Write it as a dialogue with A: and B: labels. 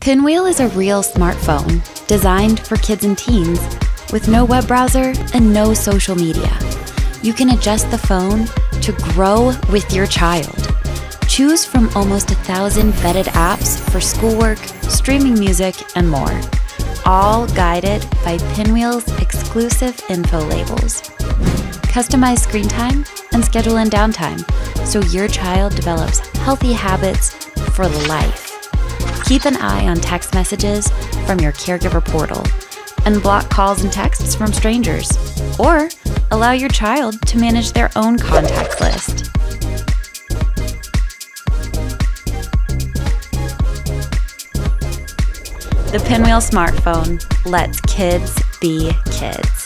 A: Pinwheel is a real smartphone designed for kids and teens with no web browser and no social media. You can adjust the phone to grow with your child. Choose from almost a thousand vetted apps for schoolwork, streaming music, and more, all guided by Pinwheel's exclusive info labels. Customize screen time and schedule in downtime so your child develops healthy habits for life. Keep an eye on text messages from your caregiver portal and block calls and texts from strangers. Or allow your child to manage their own contact list. The Pinwheel smartphone lets kids be kids.